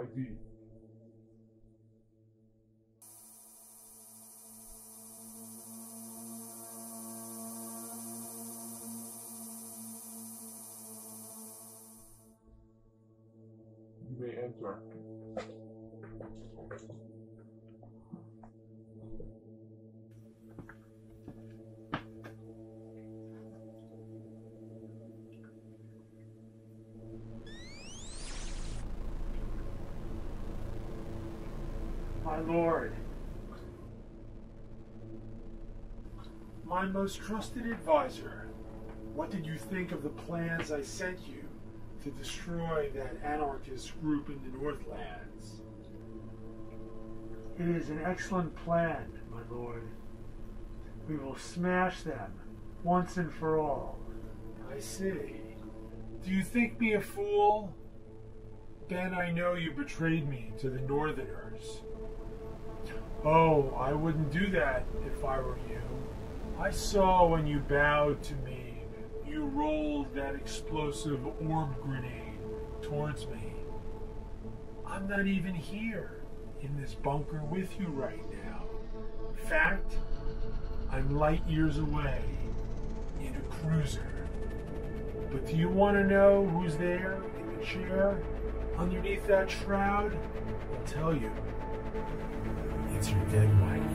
ID. You may enter. My lord, my most trusted advisor, what did you think of the plans I sent you to destroy that anarchist group in the Northlands? It is an excellent plan, my lord. We will smash them once and for all. I see. Do you think me a fool? Then I know you betrayed me to the Northerners. Oh, I wouldn't do that if I were you. I saw when you bowed to me, you rolled that explosive orb grenade towards me. I'm not even here in this bunker with you right now. In fact, I'm light years away in a cruiser. But do you want to know who's there in the chair underneath that shroud? I'll tell you. It's your dead wife.